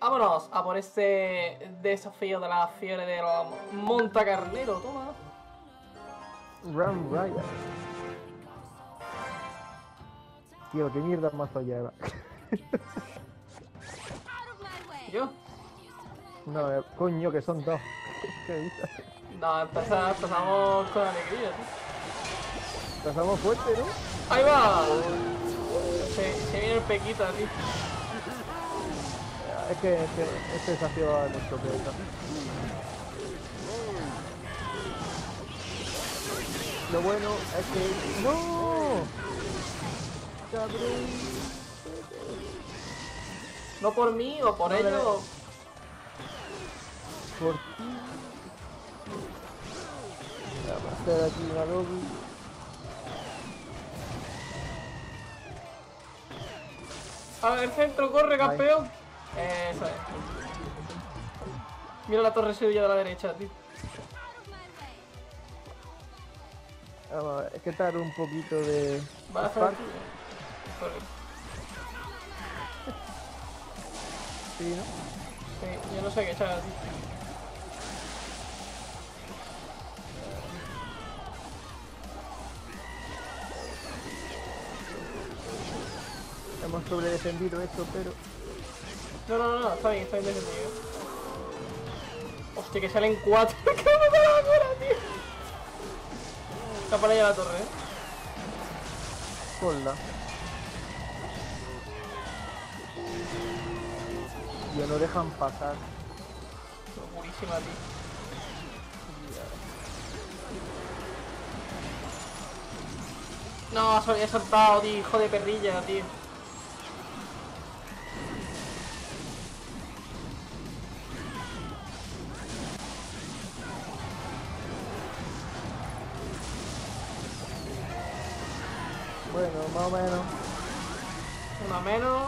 Vámonos a por este desafío de la fiebre de los montacarnero, toma. Run Riot. Tío, qué mierda mazo lleva. ¿Yo? no, eh, coño, que son dos. No, empeza- empezamos con alegría, tío. Pasamos fuerte, ¿no? ¡Ahí va! Se, se viene el pequita, tío. Es que este, este desafío va a nuestro peor. Lo bueno es que... ¡No! ¡Cabrón! No por mí o por No le ellos. Por ti. Vamos a aquí una lobby. A ver, centro, corre, campeón. Eso es. Mira la torre suya de la derecha, tío. Vamos a ver, es que dar un poquito de... Va a hacer. Spark. Corre. Sí, ¿no? Sí, yo no sé qué echar, tío. Hemos sobredefendido esto, pero... No, no, no, está bien, está bien defendido. Hostia, que salen cuatro. ¡Que no me da la cura, tío! Está por allá la torre, eh. Ponla. Ya no dejan pasar. Locurísima, tío. No, he saltado, tío, hijo de perrilla, tío. Más o menos. Una menos.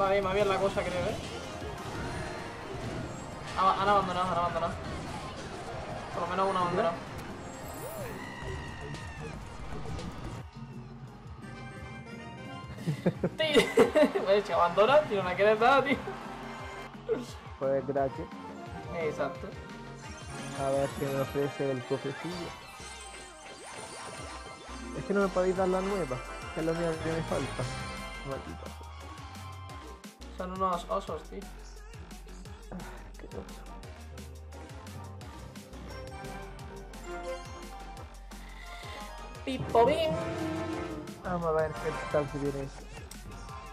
Va bien, va bien la cosa, creo, eh. Ah, Han abandonado, han abandonado. Por lo menos una abandonado. Tío, Bueno, si abandona, si no la quieres dar, tío. Pues gracias. Exacto. A ver qué me ofrece el cofrecillo. Es que no me podéis dar la nueva, que es la única que me falta. Son unos osos, tío. Qué. Pipo bim. Vamos a ver qué tal si viene eso.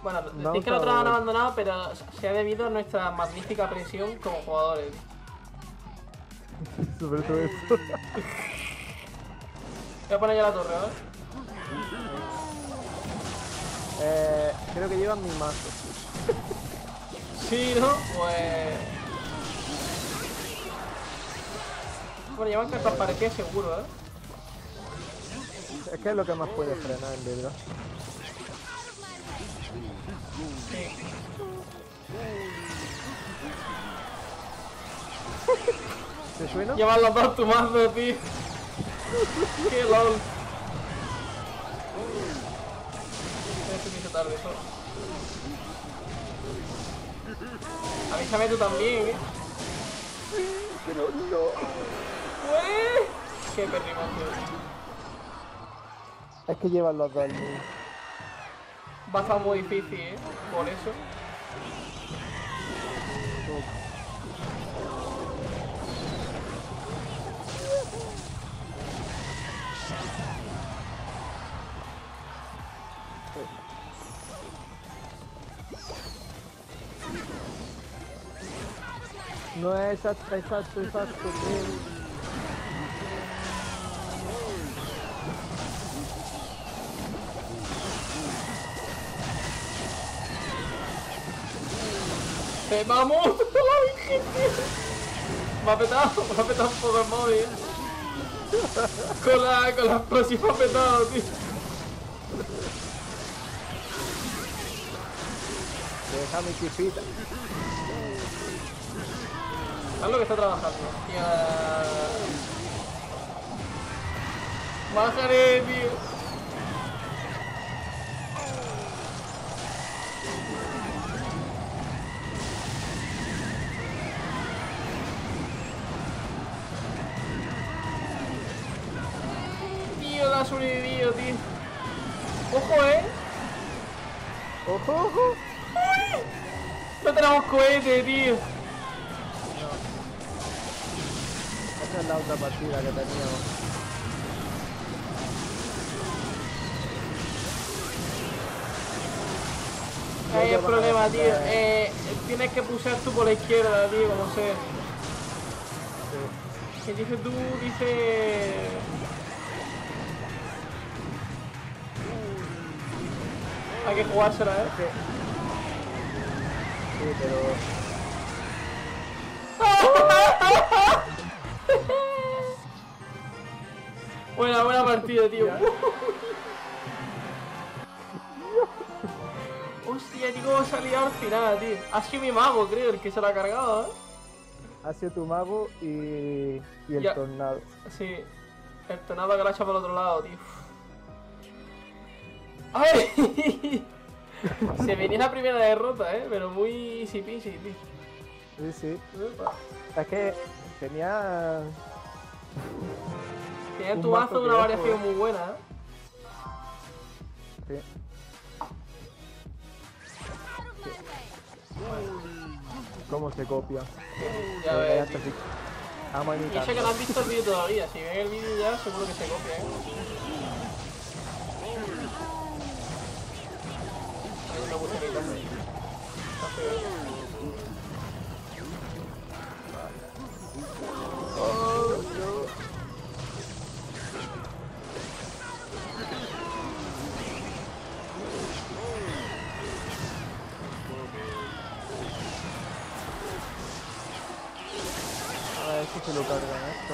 Bueno, Vamos decís que los otros a han abandonado, pero se ha debido a nuestra magnífica presión como jugadores. Sobre todo eso. Voy a poner ya la torre, ¿vale? Eh, creo que llevan mi mazo. Sí, ¿no? Pues... Bueno, llevan cartas parecidas seguro, ¿eh? Es que es lo que más puede frenar, en. Sí. ¿Te suena? Llevan los dos tu mazo, tío. Qué lol. Tarde, eso. Avísame tú también, ¿eh? Pero no. Ué. Qué. Es que llevan los dos. Va a estar muy difícil, ¿eh? Por eso. Exacto, exacto, exacto. bien. ¡Te vamos! ¡La Virgen, tío! Me ha petado, me ha petado un poco el móvil. Con la, con la ha petado, tío. Deja mi Haz lo que está trabajando. Hostia. Bajaré, tío. Tío, la has unido, tío. Ojo, eh. Ojo, ojo. Uy. No tenemos cohete, tío. La otra partida que teníamos. Ahí el problema, tío. Eh, tienes que pulsar tú por la izquierda, tío, como sea. Que dice tú, dice... Hay que jugársela, ¿eh? Sí, pero... Buena, buena partida, tío. Hostia, tío, cómo salía al final, tío. Ha sido mi mago, creo, el que se la ha cargado, ¿eh? Ha sido tu mago y, y el Ya. tornado. Sí. El tornado que la ha echado por el otro lado, tío. ¡Ay! Se venía la primera derrota, ¿eh? Pero muy easy peasy, tío. Sí, sí. Es que tenía... Tiene Un tu mazo una variación muy buena, ¿eh? Sí. ¿Cómo se copia? Ya Venga, ves. Y que no han visto el vídeo todavía. Si ven el vídeo ya, seguro que se copia, ¿eh? Hay una se lo cargan esto.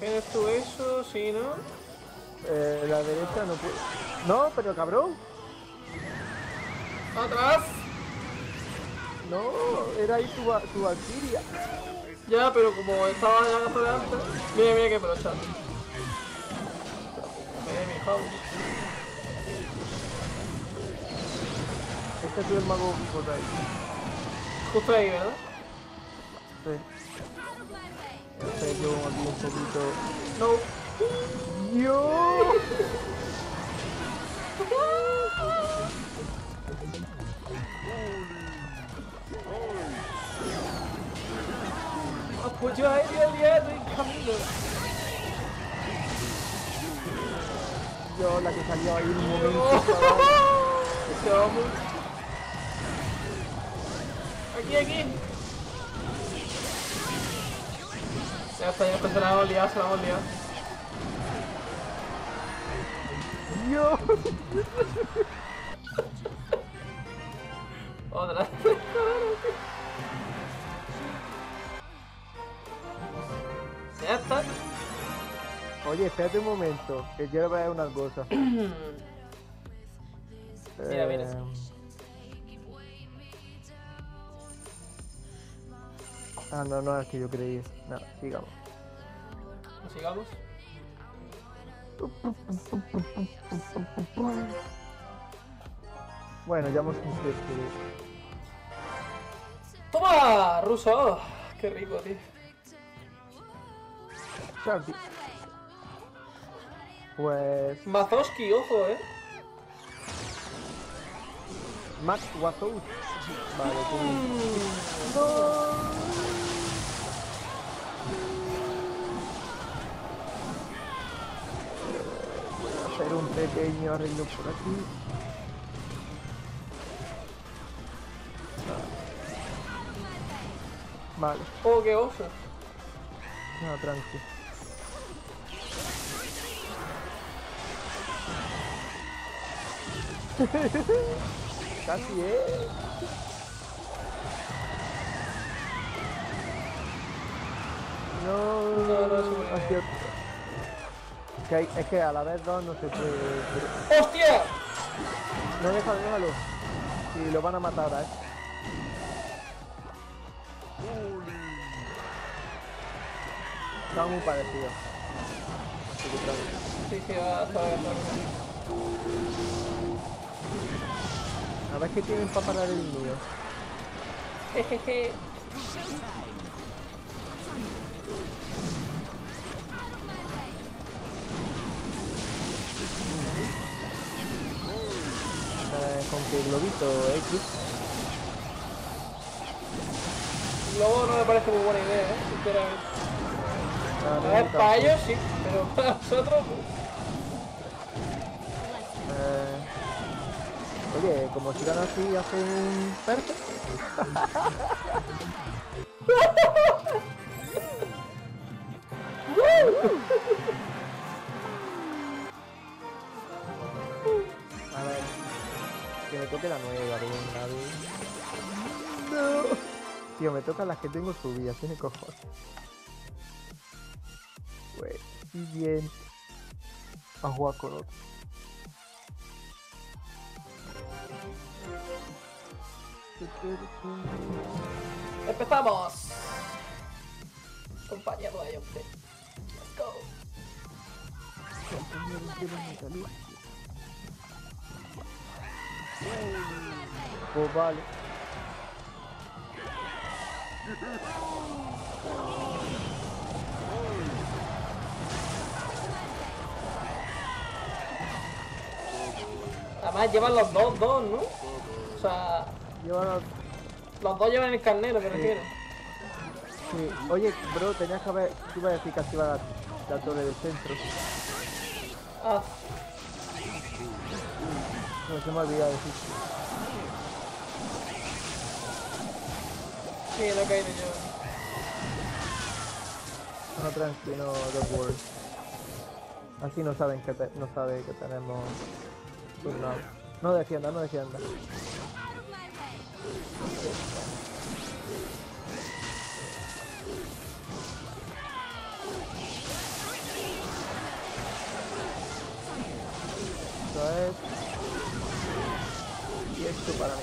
¿Tienes tú eso? Sí, ¿no? Eh, la derecha no puede. No, pero cabrón. ¡Atrás! No, era ahí tu, tu Valkyria. Ya, pero como estaba hasta delante. Mira, mira que brocha. Mira mi house. Este es el mago por ahí. Justo ahí, ¿verdad? Sí. Este yo aquí un poquito. No. ¡Yo! Ah, pues yo ahí el día estoy en camino. Yo, la que salió ahí en un momento. chaval. Este vamos. Aquí, aquí. Ya está, ya está, se la hemos liado, se la hemos liado. ¡Yo! Otra. ya está. Oye, espérate un momento, que quiero ver una cosa. Mira, mira. Ah, no, no es que yo creí. No, sigamos. Sigamos. Bueno, ya hemos cumplido. ¡Toma! Ruso. Qué rico, tío. Pues. Mazowski, ojo, eh. Max Wazowski. Vale, tú. Voy hacer un pequeño arreglo por aquí. Vale, Oh, qué oso. no, tranqui. Casi, eh. No, No, no. Que hay- es que a la vez dos no se puede. ¡Hostia! No, déjalo, déjalo. Si lo van a matar ahora, eh. Está muy parecido. Así que. Sí, sí, va, está bien. A ver qué tienen para parar el mío. Jejeje. Que globito X. Luego no me parece muy buena idea, ¿eh? sinceramente. A mí A ver, para ellos sí, pero para nosotros... Eh, oye, como sigan así, hace un perfecto. que la nueva, venga, No. Tío, me tocan las que tengo subidas, tiene cojones. Pues, siguiente. A jugar con otro. ¡Empezamos! Acompañado de usted. Let's go. Pues vale. Además llevan los dos, dos, ¿no? O sea, Llévanos. los dos llevan el carnero, me refiero. Sí. Oye, bro, tenías que haber. Tú ibas a decir que activa la, la torre del centro. Ah, No se me ha olvidado decir. sí, he caído yo. No, tranqui, no, don't worry. Así no saben que te- no sabe que tenemos. No defienda, no defienda. Esto es... Esto para mí.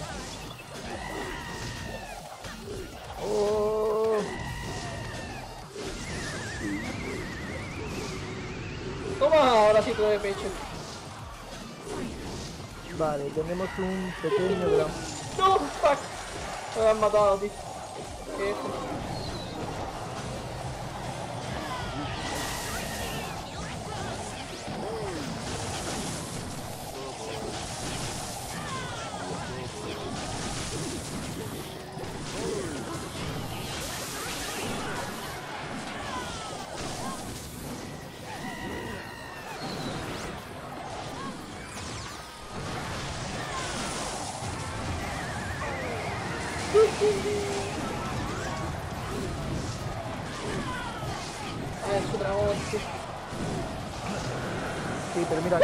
Oh. Toma ahora sí todo de pecho. Vale, tenemos un pequeño drama. No, fuck. Me han matado, tío. ¿Qué es esto? Pero mira.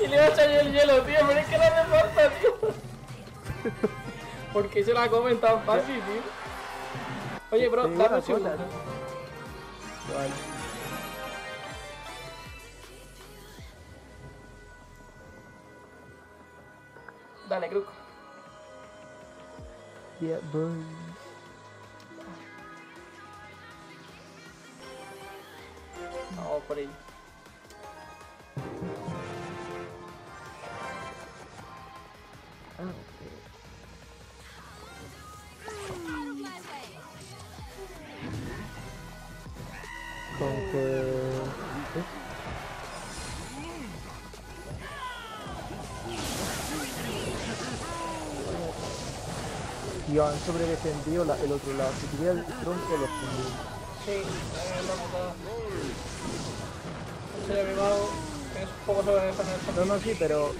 Y le va a echar yo el hielo, tío, pero es que no hace falta, tío. ¿Por qué se la comen tan fácil, tío? Oye, bro, dame un segundo. Vale. Dale, Kruk. Yeah, boy. Con que... ¿eh? Y han sobredefendido la- el otro lado. Si tuviera el tronco, los fundimos. Sí, es la putada. Mi mago es un poco sobre defender esta No, no, sí, pero...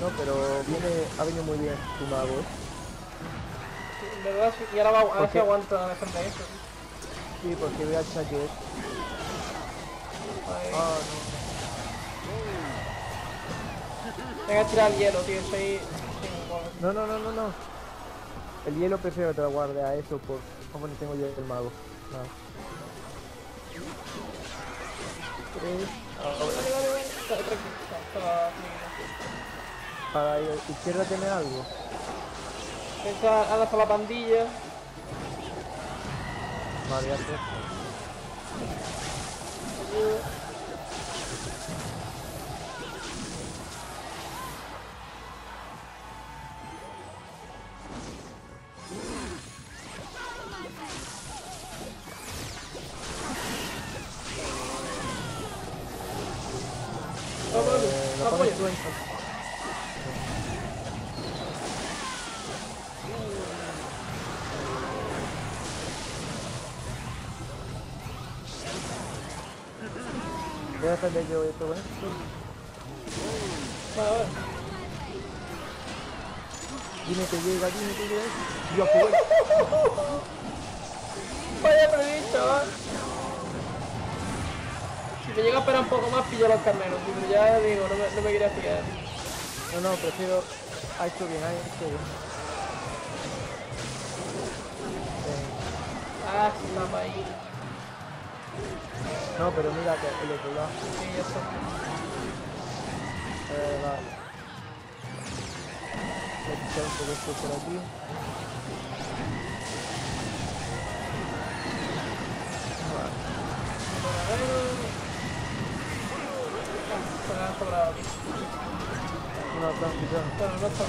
No, pero viene, ha venido muy bien tu mago. ¿eh? En verdad, sí. Y ahora va, a ver ¿Por si aguanta defender eso. Sí, porque voy a Chaquet. Venga a tirar el hielo, tío. Soy. No. No, no, no, no, no. El hielo prefiero que te lo guarde a eso por... Como no tengo yo el mago. Para izquierda tiene algo. Esta, ahora está la pandilla. Vale, ya yo esto. Vale, vale. Dime que llega, dime que llega. Qué bueno. Vaya previsto, chaval. Si me llega a esperar un poco más, pillo los carneros, pero ya digo, no me, no me quería fiar. No, no, prefiero. Ha hecho bien, ha hecho bien. Ah, está ahí. No, pero mira que el otro lado. Sí, está. Eh, vale. Voy a quitar un poco esto por aquí. Vale. Una transición. Bueno, no está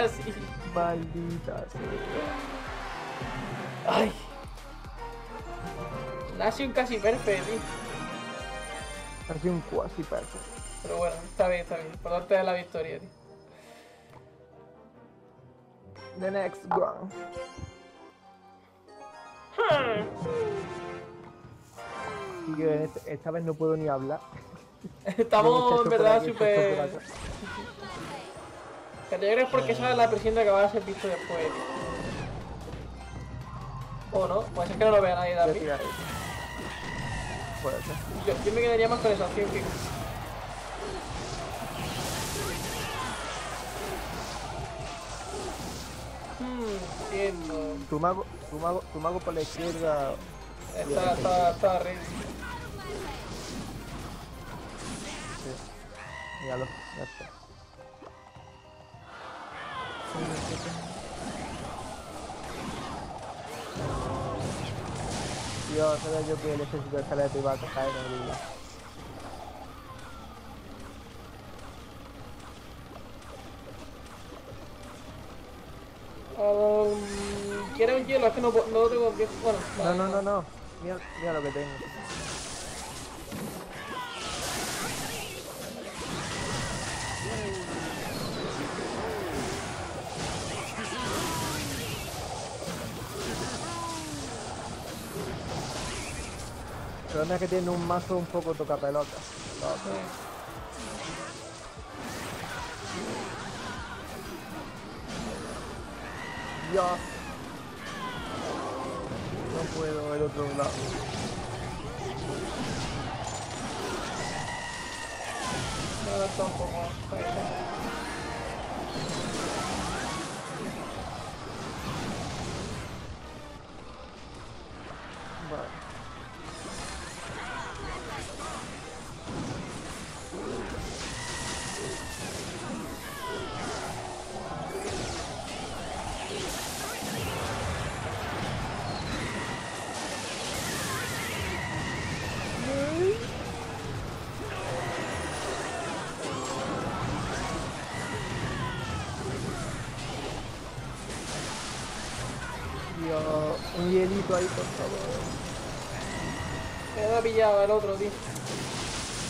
Casi. Maldita sea. Ay. Sido un casi perfecto. Ha sido un cuasi perfecto. Pero bueno, está bien, está bien. Por darte la victoria, tío. The next one. Este- esta vez no puedo ni hablar. Estamos en verdad súper. Pero yo creo porque esa es la presidenta que va a ser visto después. O no, puede ser que no lo vea nadie esto. Puede ser. Yo, yo me quedaría más con esa opción que. Hmm, entiendo. Tu mago, tu mago, tu mago por la izquierda. Está, está, está ready. Sí. Míralo, ya está. Yo sabía yo que el ejército de escaleta iba a caer en el Um, ¿Quieres un hielo? Es que no, puedo- no tengo bien. Bueno, No, no, no, no. Mira, mira lo que tengo. Problema es que tiene un mazo un poco toca pelota. Ya. No puedo el otro lado. No, está El otro, tío.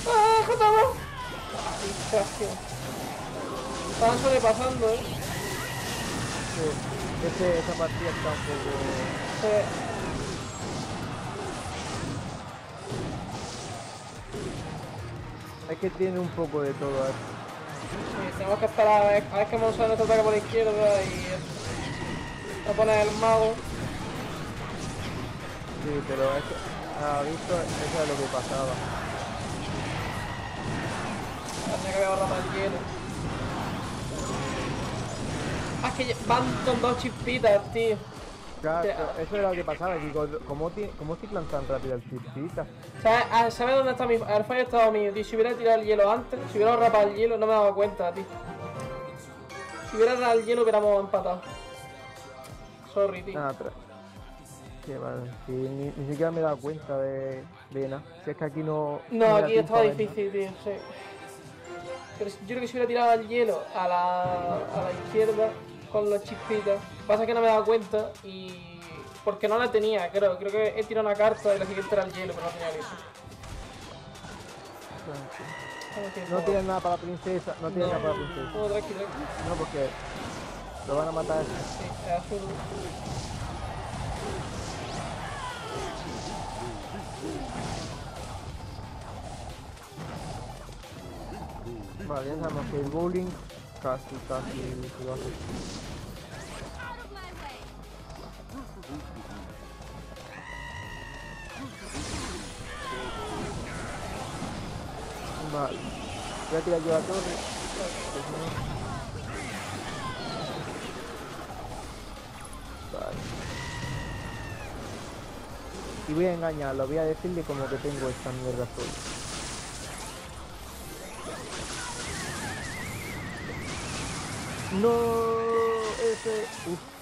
¡Ah, gracias! Estaban sobrepasando, eh. Sí, ese, esa partida está un poco... Sí. Es que tiene un poco de todo esto. Sí, tenemos que esperar a ver, a ver que vamos a usar nuestro ataque por la izquierda y a poner el mago. Sí, pero es que... Ah, visto, eso es lo que pasaba. Tenía que ahorrado el hielo. Ah, es que van con dos chispitas, tío. Claro, eso era lo que pasaba. Digo, ¿cómo, cómo ciclan tan rápido el? ¿Sabes, ah, ¿sabes dónde está mi... El fallo estaba mío, tío. Si hubiera tirado el hielo antes, si hubiera rapado el hielo, no me daba cuenta, tío. Si hubiera rapado el hielo, hubiéramos empatado. Sorry, tío. Ah, pero... Qué mal. Sí, ni, ni siquiera me he dado cuenta de, de nada. Si es que aquí no... no, aquí estaba difícil, tío, sí. Pero yo creo que si hubiera tirado al hielo a la, a la izquierda con los chispitas. Pasa que no me he dado cuenta y. Porque no la tenía, creo. Creo que he tirado una carta y la siguiente era el hielo, pero no tenía eso. No tienen nada para la princesa, no tienen No. nada para la princesa. Oh, tranqui, tranqui. No, porque lo van a matar. Sí, es azul. Vale, sabemos que el bowling casi, casi lo hace. Vale. Voy a tirar yo la torre. Vale. Y voy a engañarlo, voy a decirle como que tengo esta mierda sola. No, ese.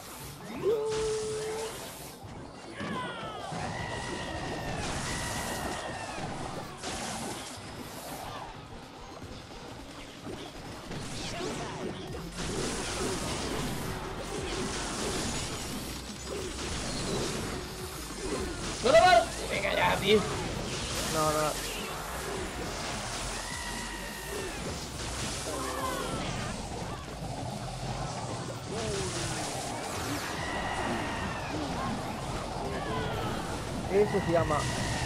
Eso se llama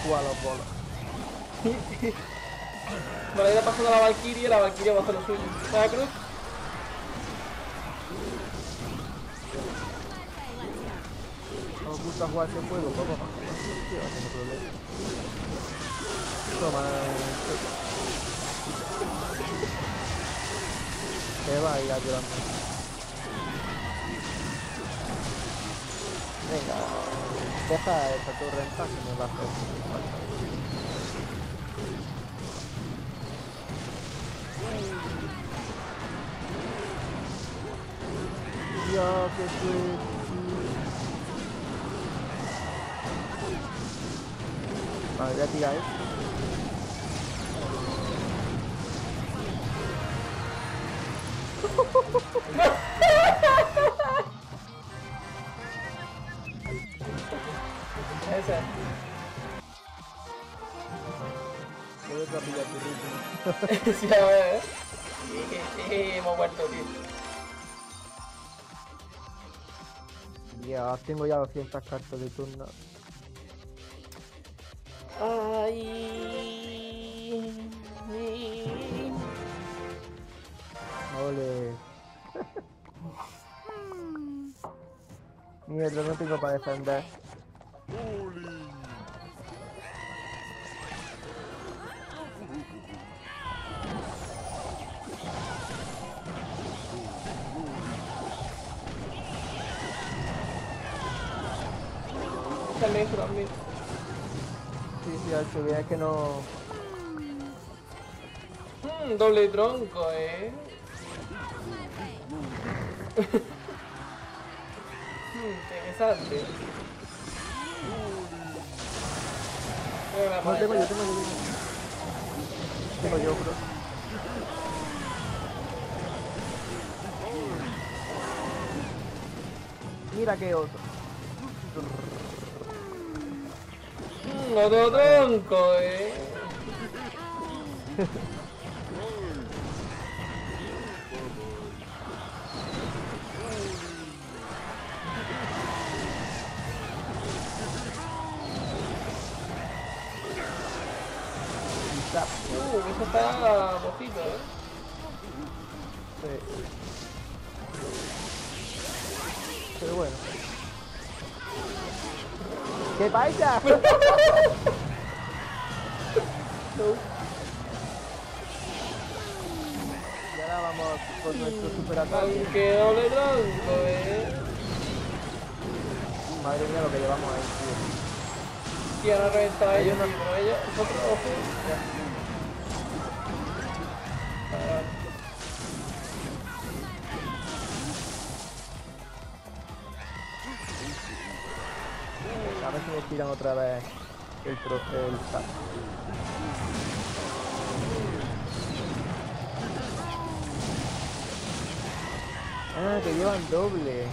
jugar a los bolos. Me la irá pasando a la Valkyrie y la Valkyrie va a hacer lo suyo. ¿La cruz? Nos gusta jugar ese juego, a no problema. Toma. Se va a ir ayudando. Venga, deja esa torre en paz que me va a hacer. Ya, que. Vale, voy a tirar esto. Ritmo. sí, Hemos vuelto, tío. Ya, tengo ya 200 cartas de turno. Ay. Ole. Mierda, no tengo para defender. También, también. Sí, sí, al subir es que no... Mm, doble tronco, eh. mm, interesante. No tengo yo, tengo yo. Tengo yo, bro. Mira qué oso. Mm, otro tronco, eh. Uh, eso está bojito, eh. Sí. Pero bueno. ¿Qué pasa? y ahora vamos con nuestro superataque. Aunque doble tronco, eh. Madre mía lo que llevamos ahí, tío. Tío, no reventa a ellos, no- ellos, nosotros, ojo. otra vez el, tro el Ah, que llevan doble.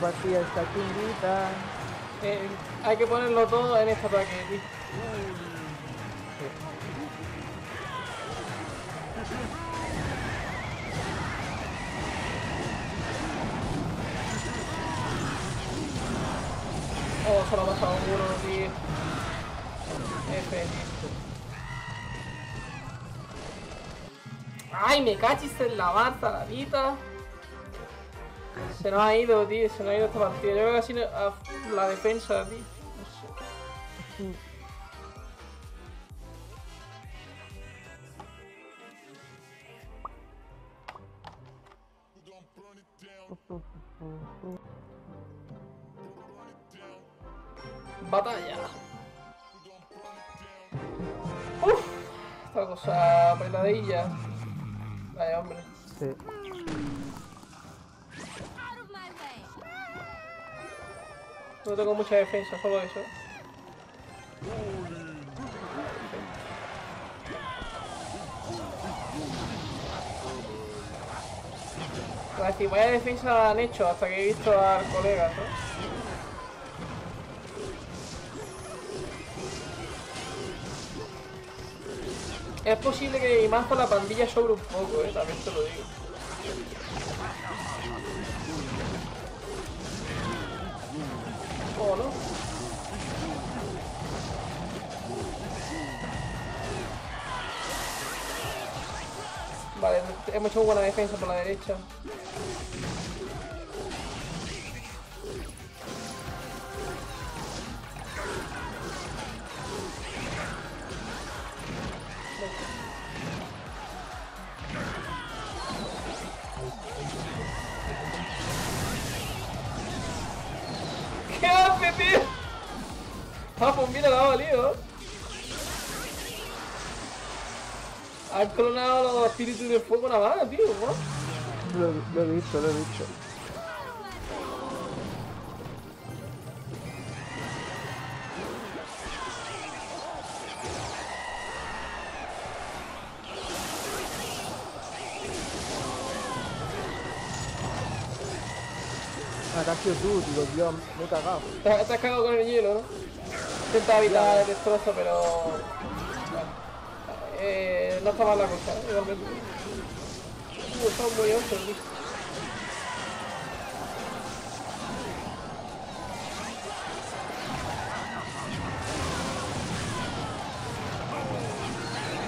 Partida está chunguita. Eh, hay que ponerlo todo en esta paquete. Oh, se lo ha pasado uno, tío. F. Ay, me cachis en la barza, la vida. Se nos ha ido, tío, se nos ha ido esta partida. Yo creo que así no- a- la defensa, tío. No sé. Batalla. Uf, esta cosa peladilla. Vaya, hombre. Sí. No tengo mucha defensa, solo eso. Voy a decir, vaya defensa han hecho hasta que he visto al colega, ¿no? Es posible que mi mazo la pandilla sobre un poco, eh, también te lo digo. Hemos hecho buena defensa por la derecha. ¿Qué hace, tío? Ah, pues mira, la ha valido. Han clonado los espíritus de fuego nada tío, ¿no? Lo, lo he visto, lo he visto. Que has sido tú, digo, Dios, me he cagado. Te, te has cagado con el hielo, ¿no? Intenta evitar el destrozo, pero... Bueno. Eh, no está mal la cosa, igualmente. Uh, está muy alto, tío.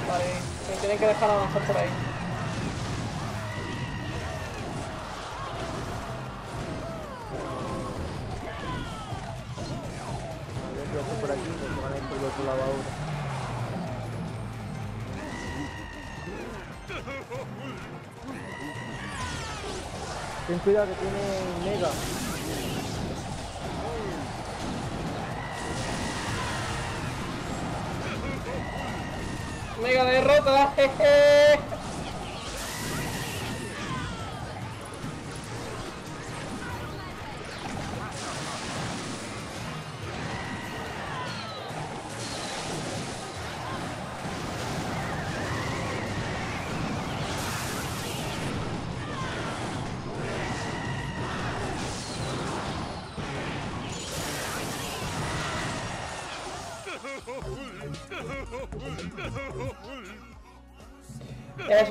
Vale, me tienen que dejar avanzar por ahí. A hacer por aquí, porque van a ir por el otro lado ahora. Ten cuidado que tiene mega. Mega derrota, jeje.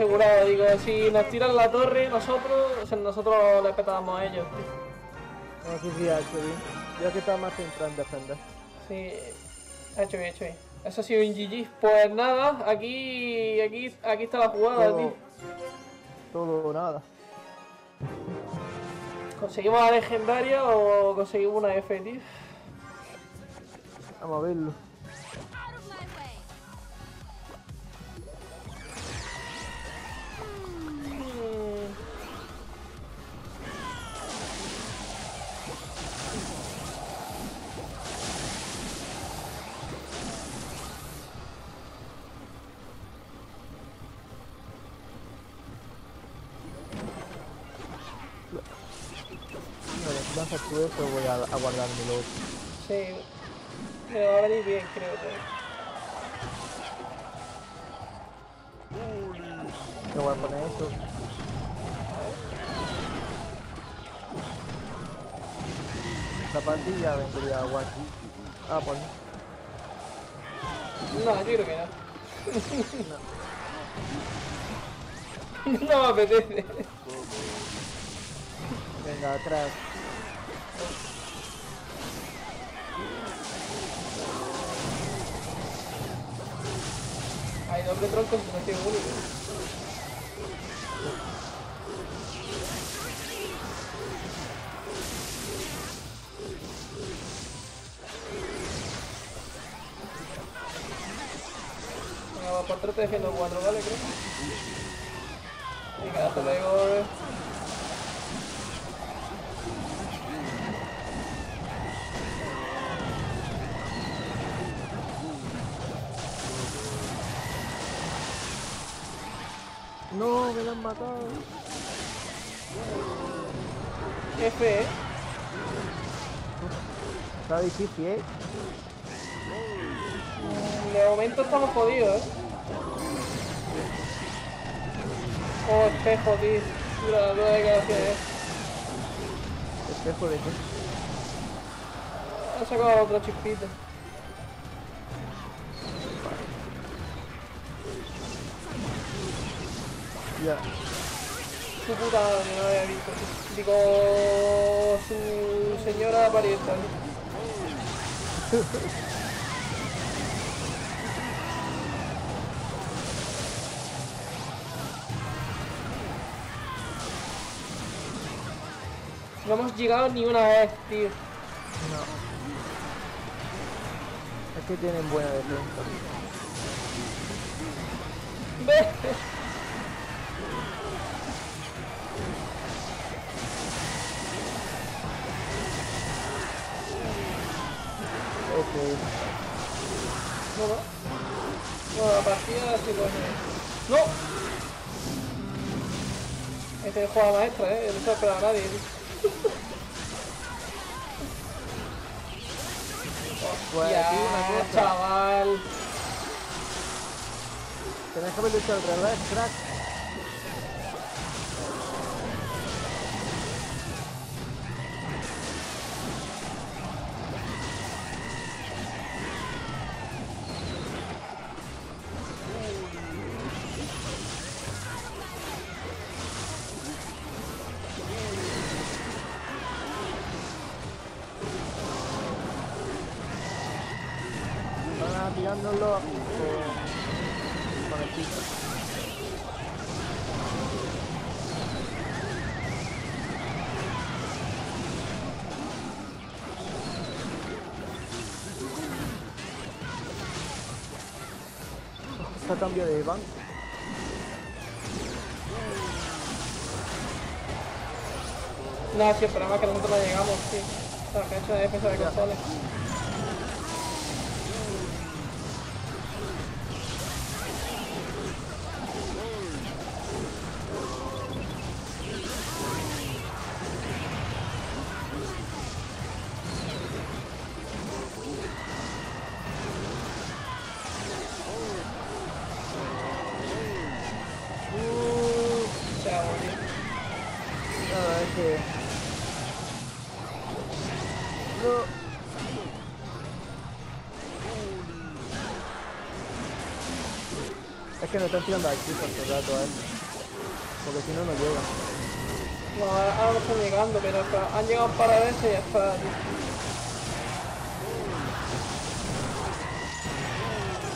Asegurado, digo, si nos tiran la torre, nosotros, o sea, nosotros le petábamos a ellos, tío. No sé si ha hecho bien. Yo que estaba más centrado en defender. Sí, ha hecho bien, ha hecho bien. Eso ha sido un GG. Pues nada, aquí, aquí, aquí está la jugada, Todo, tío. todo o nada. ¿Conseguimos la legendaria o conseguimos una F, tío? Vamos a verlo. Voy a, loot. Sí. Me va a venir bien, creo. tío. Yo voy a poner eso. La pandilla vendría guay. Ah, pues no. No, yo creo que no. no me apetece. Venga, atrás. Hay doble va por tres te defiendo cuatro, ¿vale? Creo. Venga, hasta luego. No, me lo han matado. F, eh. Está difícil, eh. De momento estamos jodidos, eh. Oh, espejo, tío. Dura, dura declaraciones. Espejo de qué. Ha sacado otro chispito. Ya. Su puta madre, no había visto. Digo, su señora parienta. No hemos llegado ni una vez, tío. No. Es que tienen buena defensa. Ve. No, no. Bueno, la partida sí pues. ¡No! Este es juego maestra, eh. No se espera a nadie. Pues cosa. chaval. Tenés que haberlo hecho al revés, crack. Van a tirándolo con, con el pico. Está cambio de banco. No, sí, el problema es que nosotros no llegamos, sí. La cancha de defensa de consoles. Que no están tirando aquí por todo el rato él. Porque si no, no llega. No, ahora, ahora no están llegando, pero hasta- han llegado un par de veces y tío.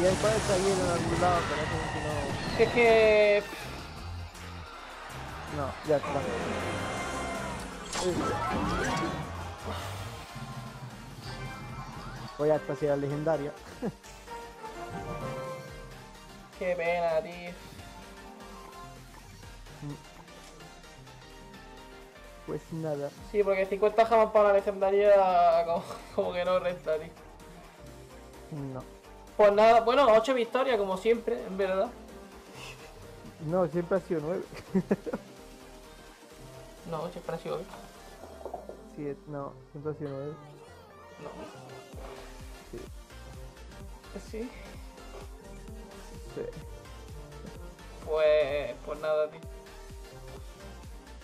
Y hay para ahí en algún lado, pero eso si no. Es que. No, ya está. Voy a espaciar legendaria. Qué pena, tío. Pues nada. Sí, porque 50 jamás para la legendaria como, como que no renta, tío. No. Pues nada, bueno, 8 victorias como siempre, en verdad. No, siempre ha sido nueve. No, siempre ha sido. 7, no, siempre ha sido 9. No. Sí, Sí. Sí. Pues, pues nada, tío.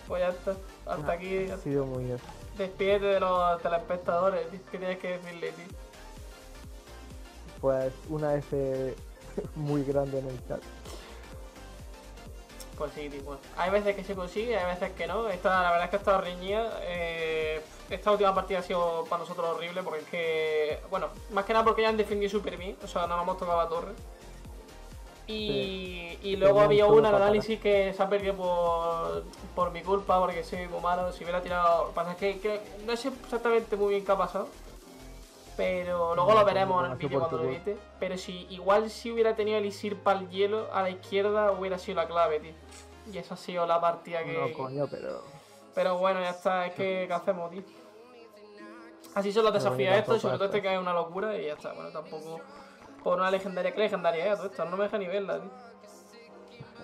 Pues ya está. Hasta Ah, aquí. Ha sido muy bien. Despídete de los telespectadores, tío. ¿Qué tienes que decirle, tío? Pues una F muy grande en el chat. Pues sí, tío. bueno. Hay veces que se consigue, hay veces que no. Esta, la verdad es que ha estado reñida. Eh, esta última partida ha sido para nosotros horrible porque es que. Bueno, más que nada porque ya han defendido súper bien. O sea, no nos hemos tocado la torre. Y, y luego había una, el para análisis que se ha perdido por, por mi culpa, porque soy muy malo. Si hubiera tirado. Que pasa que, no sé exactamente muy bien qué ha pasado. Pero luego No, lo veremos en no, el vídeo cuando lo edite. Pero si igual si hubiera tenido elixir para el hielo a la izquierda hubiera sido la clave, tío. Y esa ha sido la partida que. No, coño, pero. Pero bueno, ya está, es que ¿qué hacemos, tío? Así son los desafíos estos, sobre todo este que es una locura y ya está. Bueno, tampoco. Por una legendaria, ¿qué legendaria es todo esto? No me deja ni verla, tío.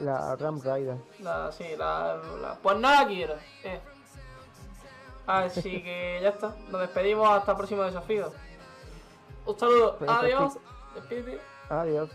La Ram Rider. La, sí, la, la- Pues no la quiero. eh. Así que ya está. Nos despedimos hasta el próximo desafío. Un saludo. Adiós. Despídete. Adiós.